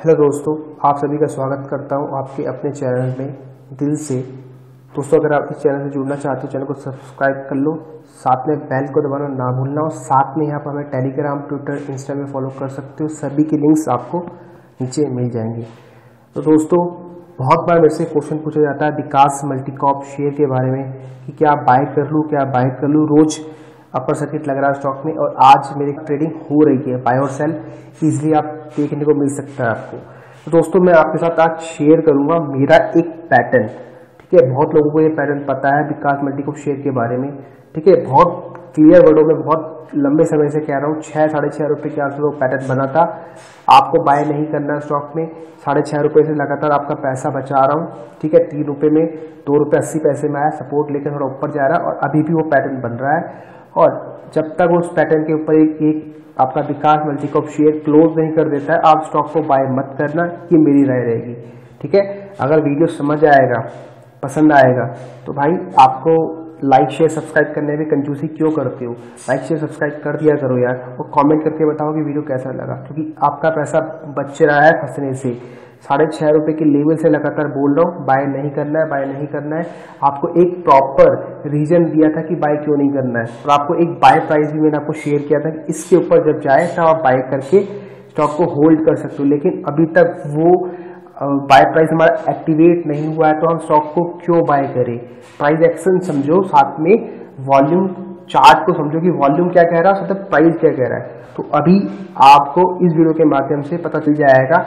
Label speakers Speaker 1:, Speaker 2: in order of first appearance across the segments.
Speaker 1: Hello दोस्तों, आप सभी का स्वागत करता हूँ आपके अपने चैनल में दिल से। दोस्तों, अगर आप इस चैनल से जुड़ना चाहते हो, चैनल को सब्सक्राइब कर लो, साथ में बेल को दबाना ना भूलना, और साथ में यहाँ पर हमें टेलीग्राम ट्विटर इंस्टा में फॉलो कर सकते हो। सभी के लिंक्स आपको नीचे मिल जाएँगे। तो दोस्तों, बहुत बार मेरे से क्वेश्चन पूछा जाता है, विकास मल्टीकॉप शेयर के बारे में, कि क्या बाय कर लूँ, क्या बाय कर लूँ? रोज़ अपर सर्किट लग रहा है स्टॉक में और आज मेरी ट्रेडिंग हो रही है। बाय और सेल इजिली आप देखने को मिल सकता है आपको। तो दोस्तों, मैं आपके साथ आज शेयर करूँगा मेरा एक पैटर्न ठीक है? बहुत लोगों को ये पैटर्न पता है विकास मल्टीकॉप शेयर के बारे में, ठीक है? बहुत क्लियर वर्डों में, बहुत लंबे समय से कह रहा हूँ छः साढ़े छः रुपये के आसपास वो पैटर्न बना था। आपको बाय नहीं करना स्टॉक में, साढ़े छः रुपये से लगातार आपका पैसा बचा रहा हूँ, ठीक है? तीन रुपये में, दो रुपये अस्सी पैसे में आया सपोर्ट लेकर थोड़ा ऊपर जा रहा है और अभी भी वो पैटर्न बन रहा है। और जब तक उस पैटर्न के ऊपर एक, एक आपका विकास मल्टीकॉप शेयर क्लोज नहीं कर देता है आप स्टॉक को बाय मत करना ये मेरी राय रहेगी। ठीक है? अगर वीडियो समझ आएगा पसंद आएगा तो भाई आपको लाइक शेयर सब्सक्राइब करने में कंजूसी क्यों करते हो? लाइक शेयर सब्सक्राइब कर दिया करो यार। और कमेंट करके बताओ कि वीडियो कैसा लगा। क्योंकि आपका पैसा बच रहा है फंसने से। साढ़े छः रुपये के लेवल से लगातार बोल रहा हूँ बाय नहीं करना है बाय नहीं करना है। आपको एक प्रॉपर रीजन दिया था कि बाय क्यों नहीं करना है। और आपको एक बाय प्राइस भी मैंने आपको शेयर किया था कि इसके ऊपर जब जाए, तब आप बाय करके स्टॉक को होल्ड कर सकते हो। लेकिन अभी तक वो बाय प्राइस हमारा एक्टिवेट नहीं हुआ है तो हम स्टॉक को क्यों बाय करें? प्राइस एक्शन समझो, साथ में वॉल्यूम चार्ट को समझो कि वॉल्यूम क्या कह रहा है, साथ प्राइस क्या कह रहा है। तो अभी आपको इस वीडियो के माध्यम से पता चल जाएगा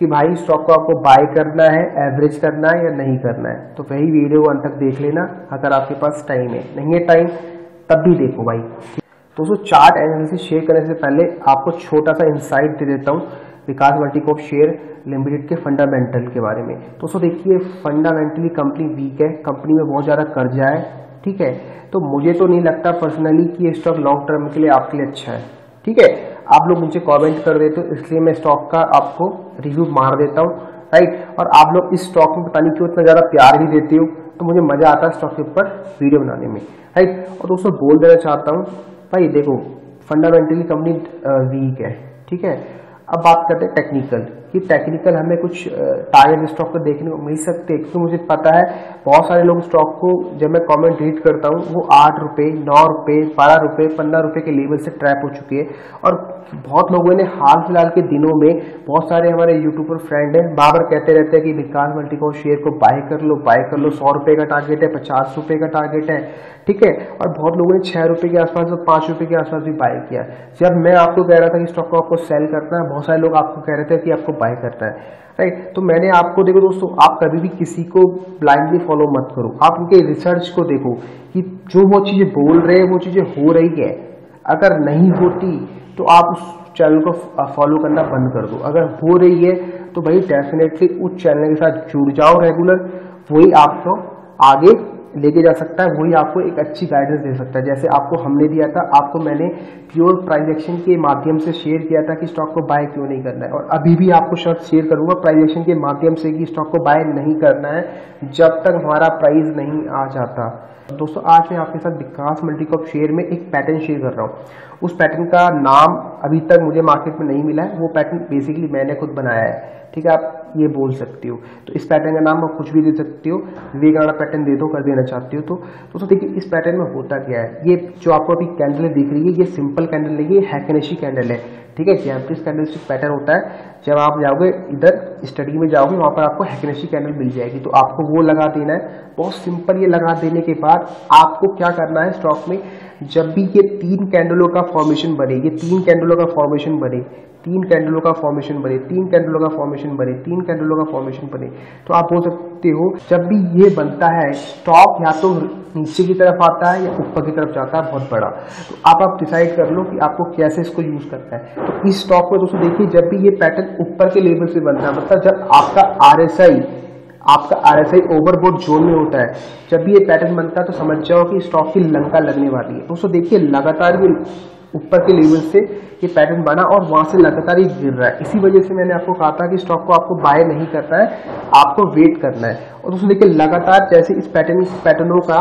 Speaker 1: कि भाई स्टॉक को आपको बाय करना है एवरेज करना है या नहीं करना है। तो वही वीडियो अंत तक देख लेना, अगर आपके पास टाइम है। नहीं है टाइम तब भी देखो भाई। दोस्तों चार्ट एनालिसिस शेयर करने से पहले आपको छोटा सा इंसाइट दे देता हूँ, विकास मल्टीकॉप शेयर लिमिटेड के फंडामेंटल के बारे में। दोस्तों, देखिए फंडामेंटली कंपनी वीक है कंपनी में बहुत ज़्यादा कर्जा है, ठीक है? तो मुझे तो नहीं लगता पर्सनली कि ये स्टॉक लॉन्ग टर्म के लिए आपके लिए अच्छा है, ठीक है? आप लोग मुझे कमेंट कर देते हो, इसलिए मैं स्टॉक का आपको रिव्यू मार देता हूँ राइट और आप लोग इस स्टॉक में पता नहीं क्यों इतना ज़्यादा प्यार भी देते हो तो मुझे मज़ा आता है स्टॉक के ऊपर वीडियो बनाने में राइट और दोस्तों, बोल देना चाहता हूँ, भाई देखो फंडामेंटली कंपनी वीक है, ठीक है? अब बात करते हैं टेक्निकल कि टेक्निकल हमें कुछ टारगेट स्टॉक पर देखने को मिल सकते हैं क्योंकि मुझे पता है, बहुत सारे लोग स्टॉक को जब मैं कमेंट रीड करता हूँ, वो आठ रुपये नौ रुपये बारह रुपये पंद्रह रुपये के लेवल से ट्रैप हो चुके हैं। और बहुत लोगों ने हाल फ़िलहाल के दिनों में बहुत सारे हमारे यूट्यूबर फ्रेंड हैं, बाबर कहते रहते हैं कि विकास मल्टीकॉम शेयर को बाय कर लो बाय कर लो, सौ रुपये का टारगेट है, पचास रुपये का टारगेट है, ठीक है? और बहुत लोगों ने छह रुपए के आसपास और पाँच रुपए के आसपास भी बाय किया। जब मैं आपको कह रहा था कि स्टॉक को आपको सेल करना है, बहुत सारे लोग आपको कह रहे थे कि आपको बाय करना है राइट तो मैंने आपको, देखो दोस्तों, आप कभी भी किसी को ब्लाइंडली फॉलो मत करो। आप उनके रिसर्च को देखो कि जो वो चीज़ें बोल रहे हैं, वो चीज़ें हो रही है। अगर नहीं होती तो आप उस चैनल को फॉलो करना बंद कर दो। अगर हो रही है तो भाई डेफिनेटली उस चैनल के साथ जुड़ जाओ रेगुलर वही आपको आगे लेके जा सकता है, वही आपको एक अच्छी गाइडेंस दे सकता है। जैसे आपको हमने दिया था, आपको मैंने प्योर प्राइजेक्शन के माध्यम से शेयर किया था कि स्टॉक को बाय क्यों नहीं करना है। और अभी भी आपको शर्त शेयर करूँगा प्राइजेक्शन के माध्यम से कि स्टॉक को बाय नहीं करना है, जब तक हमारा प्राइस नहीं आ जाता। दोस्तों, आज मैं आपके साथ विकास मल्टीकॉप शेयर में एक पैटर्न शेयर कर रहा हूँ। उस पैटर्न का नाम अभी तक मुझे मार्केट में नहीं मिला है। वो पैटर्न बेसिकली मैंने खुद बनाया है। ठीक है, आप ये बोल सकती हो। तो इस पैटर्न का नाम आप कुछ भी दे सकती हो। वेगा पैटर्न दे दो, कर देना चाहती हो तो। दोस्तों देखिए, इस पैटर्न में होता क्या है? ये जो आपको अभी कैंडल दिख रही है, ये सिंपल कैंडल नहीं है हैकनेशी कैंडल है। ठीक है जैम्पिस कैंडल पैटर्न होता है। जब आप जाओगे इधर स्टडी में जाओगे, वहाँ पर आपको हैकनेशी कैंडल मिल जाएगी। तो आपको वो लगा देना है। बहुत सिंपल ये लगा देने के बाद आपको क्या करना है स्टॉक में? जब भी ये तीन कैंडलों का फॉर्मेशन बने ये तीन कैंडलों का फॉर्मेशन बने तीन कैंडलों का फॉर्मेशन बने, तीन कैंडलों का फॉर्मेशन बने, तीन कैंडलों का फॉर्मेशन बने। तो आप बोल सकते हो, जब भी ये बनता है स्टॉक या तो नीचे की तरफ़ आता है या ऊपर की तरफ़ जाता है, बहुत बड़ा। तो आप आप डिसाइड कर लो कि आपको कैसे इसको यूज़ करना है। तो इस स्टॉक में दोस्तों देखिए, जब भी ये पैटर्न ऊपर के लेवल से बनता है मतलब जब आपका आरएसआई आपका R S I overbought zone में होता है, जब भी ये पैटर्न बनता है तो समझ जाओ कि स्टॉक की लंका लगने वाली है। दोस्तों देखिए, लगातार ये ऊपर के लेवल से ये पैटर्न बना और वहाँ से लगातार ही गिर रहा है। इसी वजह से मैंने आपको कहा था कि स्टॉक को आपको बाय नहीं करना है, आपको वेट करना है। और दोस्तों देखिए लगातार जैसे इस पैटर्न पैटर्नों का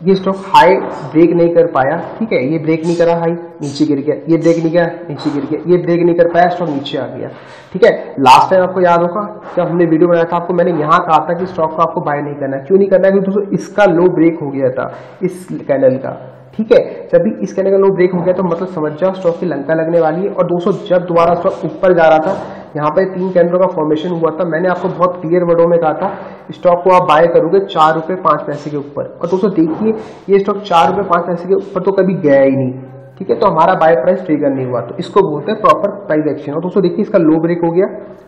Speaker 1: ये स्टॉक हाई ब्रेक नहीं कर पाया। ठीक है, ये ब्रेक नहीं करा हाई नीचे गिर गया। ये ब्रेक नहीं किया नीचे गिर गया। ये ब्रेक नहीं कर पाया स्टॉक नीचे आ गया। ठीक है लास्ट टाइम आपको याद होगा जब हमने वीडियो बनाया था, आपको मैंने यहाँ कहा था कि स्टॉक को आपको बाय नहीं करना है। क्यों नहीं करना है? क्योंकि दोस्तों, इसका लो ब्रेक हो गया था, इस कैनल का। ठीक है? जब भी इस कैंडल का लो ब्रेक हो गया तो मतलब समझ जाओ स्टॉक की लंका लगने वाली है। और दोस्तों, जब दोबारा स्टॉक ऊपर जा रहा था, यहाँ पे तीन कैंडलों का फॉर्मेशन हुआ था। मैंने आपको बहुत क्लियर वर्डों में कहा था स्टॉक को आप बाय करोगे चार रुपए पाँच पैसे के ऊपर। और दोस्तों, देखिए, ये स्टॉक चार रुपए पाँच पैसे के ऊपर तो कभी गया ही नहीं। ठीक है? तो हमारा बाय प्राइस ट्रिगर नहीं हुआ तो इसको बोलते हैं प्रॉपर प्राइस एक्शन और दोस्तों देखिए, इसका लो ब्रेक हो गया।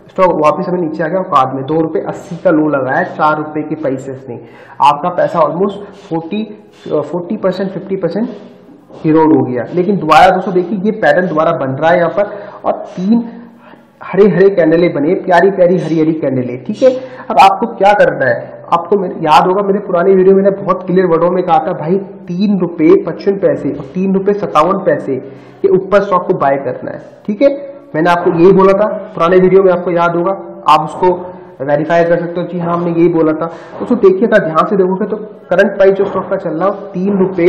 Speaker 1: स्टॉक वापस हमें नीचे आ गया बाद में दो रुपए अस्सी का लो लगाया चार रुपए के पैसे नहीं आपका पैसा almost forty forty percent fifty percent eroded हो गया। लेकिन दोबारा दोस्तों देखिए, ये पैटर्न दोबारा बन रहा है यहाँ पर, और तीन हरे हरे कैंडले बने प्यारी प्यारी हरी हरी कैंडले ठीक है? अब आपको क्या करना है? आपको याद होगा मेरे पुरानी वीडियो में बहुत क्लियर वर्डों में कहा था, भाई, तीन रुपए पचपन पैसे और तीन रुपए सत्तावन पैसे के ऊपर स्टॉक को बाय करना है। ठीक है? मैंने आपको यही बोला था, पुराने वीडियो में आपको याद होगा, आप उसको वेरीफाई कर सकते हो, जी हाँ हमने यही बोला था। उसको देखिएगा ध्यान से देखोगे तो करंट प्राइस जो स्टॉक का चल रहा है तीन रुपए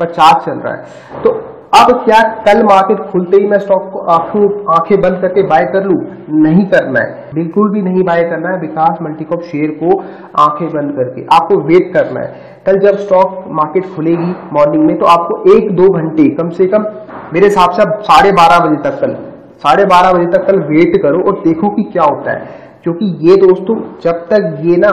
Speaker 1: पचास चल रहा है। तो अब क्या कल मार्केट खुलते ही मैं स्टॉक को आँखों, आँखें बंद करके बाय कर लू? नहीं करना है। बिल्कुल भी नहीं बाय करना है विकास मल्टीकॉप शेयर को आँखें बंद करके। आपको वेट करना है। कल जब स्टॉक मार्केट खुलेगी मॉर्निंग में तो आपको एक दो घंटे, कम से कम मेरे हिसाब से साढ़े बारह बजे तक कल, साढ़े बारह बजे तक कल वेट करो और देखो कि क्या होता है। क्योंकि ये दोस्तों, जब तक ये ना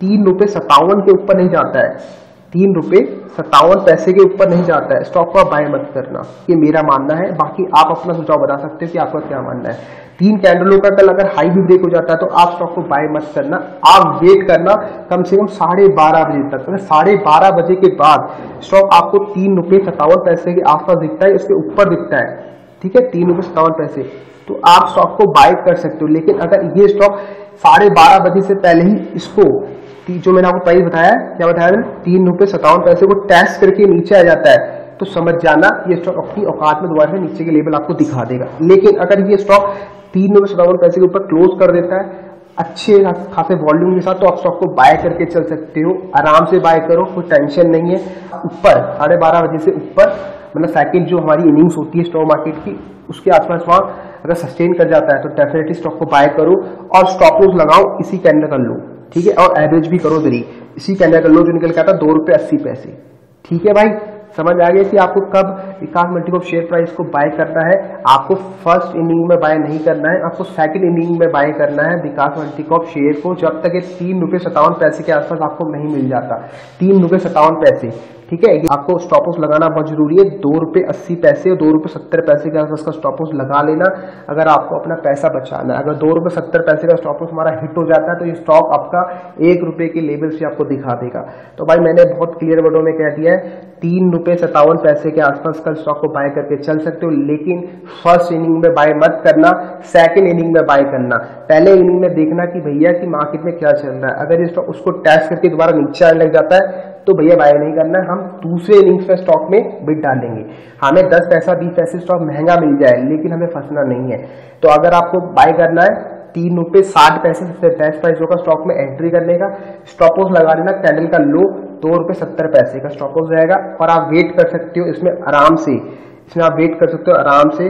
Speaker 1: तीन रुपए सत्तावन के ऊपर नहीं जाता है तीन रुपए सत्तावन पैसे के ऊपर नहीं जाता है। स्टॉक को बाय मत करना। ये मेरा मानना है। बाकी आप अपना सुझाव बता सकते हो कि आपका क्या मानना है। तीन कैंडलों का कल अगर हाई भी ब्रेक हो जाता है तो आप स्टॉक को बाय मत करना। आप वेट करना कम से कम साढ़े बारह बजे तक। अगर साढ़े बारह बजे के बाद स्टॉक आपको तीन रुपए सत्तावन पैसे के आसपास दिखता है उसके ऊपर दिखता है। ठीक है? तीन रुपए सत्तावन पैसे। तो आप स्टॉक को बाय कर सकते हो। लेकिन अगर ये स्टॉक साढ़े बारह बजे से पहले ही इसको जो मैंने आपको पहले बताया, क्या बताया मैंने? तीन रुपए सत्तावन पैसे को टैक्स करके नीचे आ जाता है। तो समझ जाना, ये स्टॉक अपनी औकात में दोबारा से नीचे के लेवल आपको दिखा देगा। लेकिन अगर ये स्टॉक तीन रुपए सत्तावन पैसे के ऊपर क्लोज कर देता है, अच्छे खासे वॉल्यूम के साथ तो आप स्टॉक को बाय करके चल सकते हो। आराम से बाय करो, कोई टेंशन नहीं है। ऊपर, साढ़े बारह बजे से ऊपर मतलब सेकंड जो हमारी इनिंग्स होती है स्टॉक मार्केट की, उसके आसपास वहाँ अगर सस्टेन कर जाता है तो डेफिनेटली स्टॉक को बाय करो और स्टॉप लॉस लगाओ, इसी कैंडल कर लो। ठीक है, और एवरेज भी करो दरी इसी के अंदर लो जो निकल के आता दो रुपए अस्सी पैसे। ठीक है भाई? समझ आ गया कि आपको कब विकास मल्टीकॉप शेयर प्राइस को बाय करना है? आपको फ़र्स्ट इनिंग में बाय नहीं करना है, आपको सेकंड इनिंग में बाय करना है विकास मल्टीकॉप शेयर को। जब तक ये तीन रुपए सत्तावन पैसे के आसपास आपको नहीं मिल जाता। तीन रुपए सत्तावन पैसे। ठीक है? आपको स्टॉप लॉस लगाना बहुत ज़रूरी है। दो रुपए अस्सी पैसे और दो रुपए सत्तर पैसे के आसपास का स्टॉप लॉस लगा लेना। अगर आपको अपना पैसा बचाना है, अगर दो रुपए सत्तर पैसे का स्टॉप हमारा हिट हो जाता है तो ये स्टॉक आपका एक रुपए के लेवल से आपको दिखा देगा। तो भाई, मैंने बहुत क्लियर वर्डों में कह दिया है, तीन रुपए सत्तावन पैसे के आसपास कल स्टॉक को बाय करके चल सकते हो, लेकिन फ़र्स्ट इनिंग में बाय मत करना सेकंड इनिंग में बाय करना। पहले इनिंग में देखना कि भैया, कि मार्केट में क्या चल रहा है। अगर ये स्टॉक उसको टैक्स करके दोबारा नीचे आने लग जाता है तो भैया बाय नहीं करना, हम दूसरे इनिंग्स में स्टॉक में बिट डालेंगे। हमें दस पैसा, बीस पैसे स्टॉक महँगा मिल जाए, लेकिन हमें फंसना नहीं है। तो अगर आपको बाय करना है, तीन रुपए साठ पैसे सबसे बेस्ट प्राइस होगा स्टॉक में एंट्री करने का। स्टॉप लगा लेना कैंडल का लो दो रुपए सत्तर पैसे का स्टॉप रहेगा। और आप वेट कर सकते हो इसमें आराम से। इसमें आप वेट कर सकते हो आराम से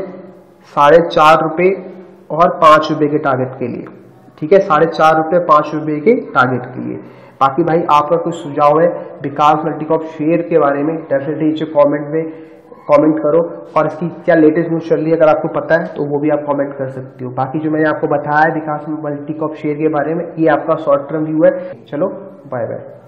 Speaker 1: साढ़े चार रुपए और पाँच रुपए के टारगेट के लिए। ठीक है? साढ़े चार रुपए, पाँच रुपए के टारगेट के लिए। बाकी भाई आपका कुछ सुझाव है, विकास मल्टीकॉप शेयर के बारे में डेफिनेटली नीचे कमेंट में कमेंट करो। और इसकी क्या लेटेस्ट न्यूज़ चल रही है, अगर आपको पता है तो वो भी आप कमेंट कर सकते हो। बाकी जो मैंने आपको बताया है विकास मल्टीकॉप शेयर के बारे में, ये आपका शॉर्ट टर्म व्यू है। चलो बाय बाय